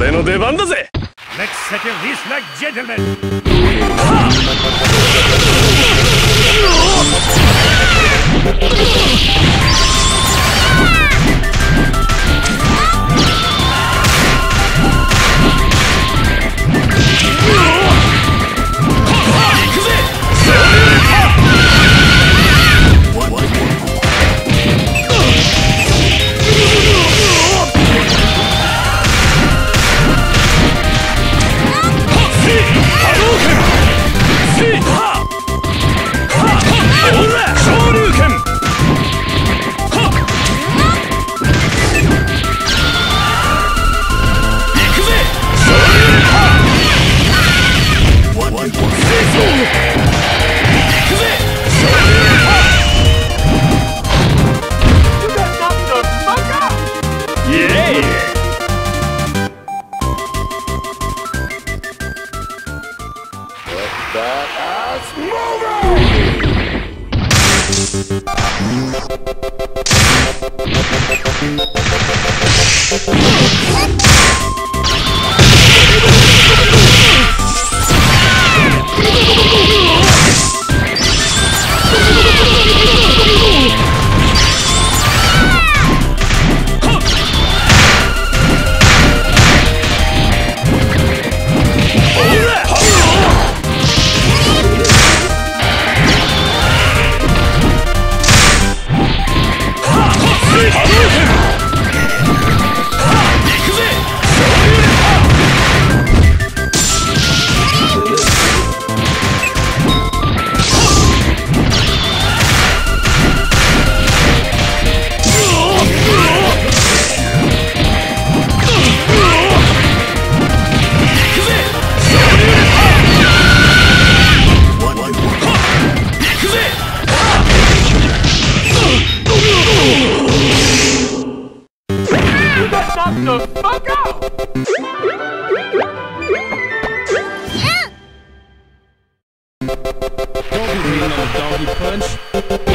俺の出番だぜ Let's settle this like gentlemen. Oh! the fuck out! Yeah. Don't be mean, little doggy punch.